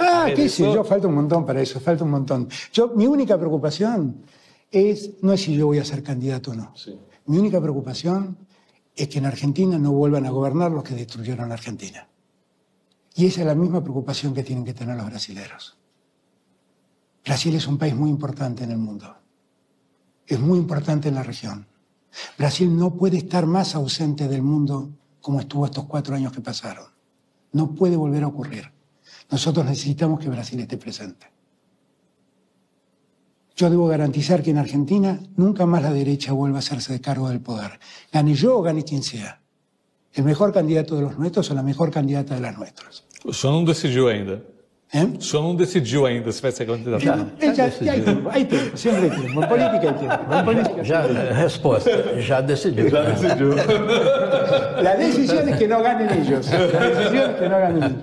Ah, qué sé yo, falta un montón para eso, falta un montón. Yo, mi única preocupación es, no es si yo voy a ser candidato o no. Mi única preocupación es que en Argentina no vuelvan a gobernar los que destruyeron Argentina. Y esa es la misma preocupación que tienen que tener los brasileros. Brasil es un país muy importante en el mundo. Es muy importante en la región. Brasil no puede estar más ausente del mundo como estuvo estos cuatro años que pasaron. No puede volver a ocurrir. Nosotros necesitamos que Brasil esté presente. Yo debo garantizar que en Argentina nunca más la derecha vuelva a hacerse de cargo del poder. Gane yo o gane quien sea. El mejor candidato de los nuestros o la mejor candidata de las nuestras. O senhor não decidiu ainda. ¿Eh? O senhor não decidiu ainda se vai ser candidato. Ya, ya- ya hay tiempo, hay tiempo, siempre hay tiempo. En política hay tiempo. En política Já, resposta, já decidiu. La decisión es que no ganen ellos. La decisión es que no ganen ellos.